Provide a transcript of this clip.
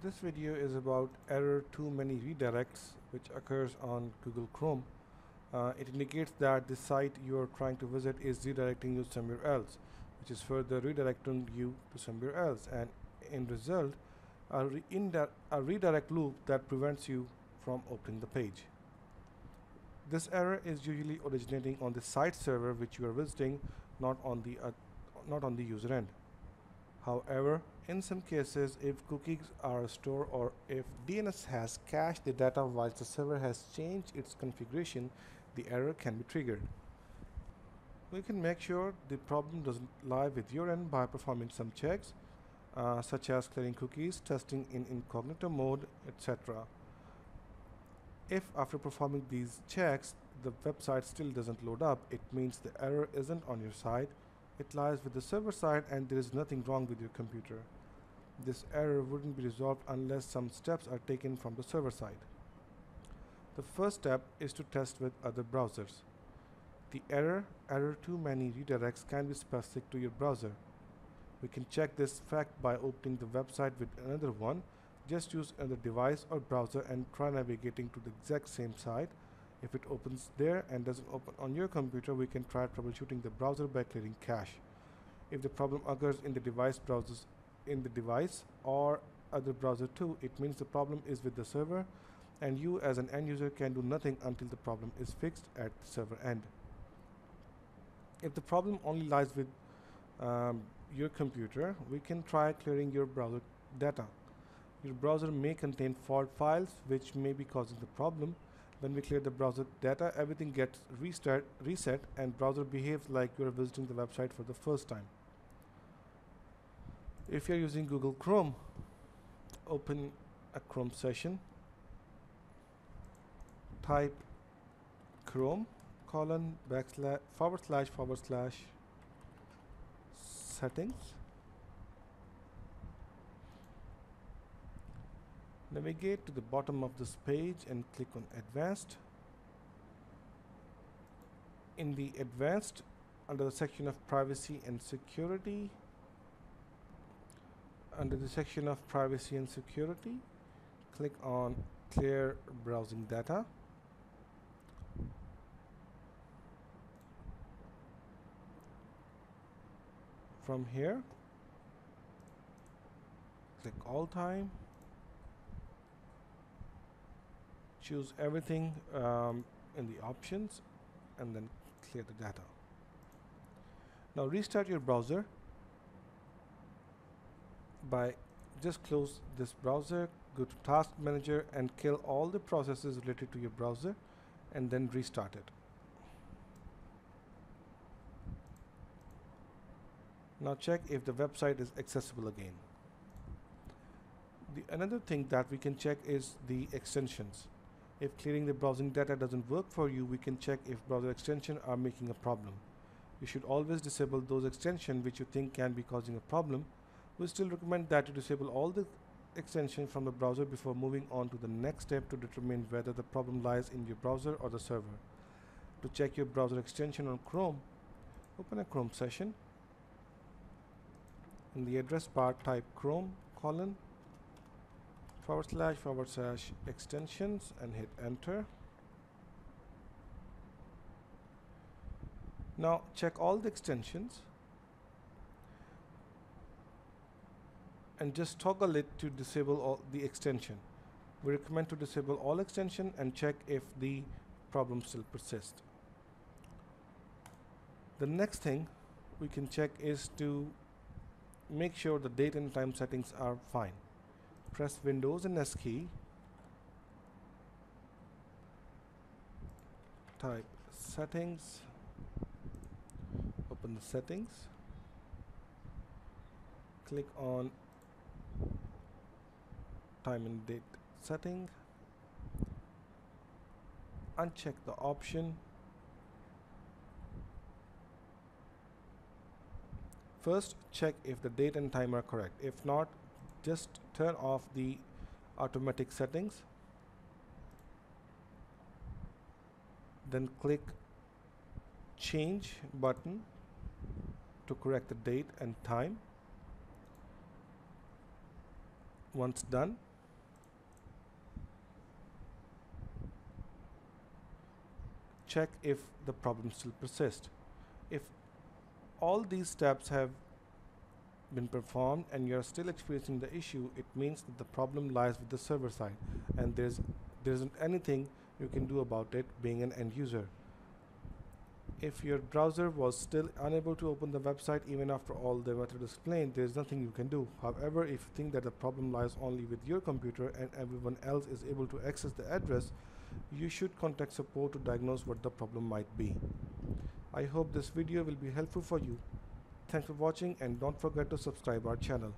This video is about error too many redirects which occurs on Google Chrome. Uh, it indicates that the site you are trying to visit is redirecting you somewhere else, which is further redirecting you to somewhere else and in result a, re a redirect loop that prevents you from opening the page. This error is usually originating on the site server which you are visiting, not on the uh, not on the user end. However, in some cases, if cookies are stored or if DNS has cached the data while the server has changed its configuration, the error can be triggered. We can make sure the problem doesn't lie with your end by performing some checks, uh, such as clearing cookies, testing in incognito mode, etc. If after performing these checks, the website still doesn't load up, it means the error isn't on your side, it lies with the server side and there is nothing wrong with your computer. This error wouldn't be resolved unless some steps are taken from the server side. The first step is to test with other browsers. The error, error too many redirects can be specific to your browser. We can check this fact by opening the website with another one. Just use another device or browser and try navigating to the exact same site. If it opens there and doesn't open on your computer, we can try troubleshooting the browser by clearing cache. If the problem occurs in the device browsers in the device or other browser too, it means the problem is with the server and you as an end user can do nothing until the problem is fixed at the server end. If the problem only lies with um, your computer, we can try clearing your browser data. Your browser may contain fault files which may be causing the problem. When we clear the browser data, everything gets restart, reset and browser behaves like you are visiting the website for the first time. If you're using Google Chrome open a Chrome session type Chrome colon backslash forward slash forward slash settings navigate to the bottom of this page and click on advanced. In the advanced under the section of privacy and security under the section of privacy and security click on clear browsing data. From here click all time choose everything um, in the options and then clear the data. Now restart your browser by just close this browser go to task manager and kill all the processes related to your browser and then restart it. Now check if the website is accessible again. The another thing that we can check is the extensions if clearing the browsing data doesn't work for you we can check if browser extensions are making a problem you should always disable those extensions which you think can be causing a problem we still recommend that you disable all the extensions from the browser before moving on to the next step to determine whether the problem lies in your browser or the server. To check your browser extension on Chrome, open a Chrome session. In the address bar, type Chrome colon forward slash forward slash extensions and hit enter. Now check all the extensions and just toggle it to disable all the extension. We recommend to disable all extension and check if the problem still persists. The next thing we can check is to make sure the date and time settings are fine. Press Windows and S key. Type settings. Open the settings. Click on time and date setting uncheck the option first check if the date and time are correct if not just turn off the automatic settings then click change button to correct the date and time. Once done check if the problem still persists. If all these steps have been performed and you are still experiencing the issue, it means that the problem lies with the server side and there's there isn't anything you can do about it being an end user. If your browser was still unable to open the website even after all the methods explained, there is nothing you can do. However, if you think that the problem lies only with your computer and everyone else is able to access the address, you should contact support to diagnose what the problem might be. I hope this video will be helpful for you. Thanks for watching and don't forget to subscribe our channel.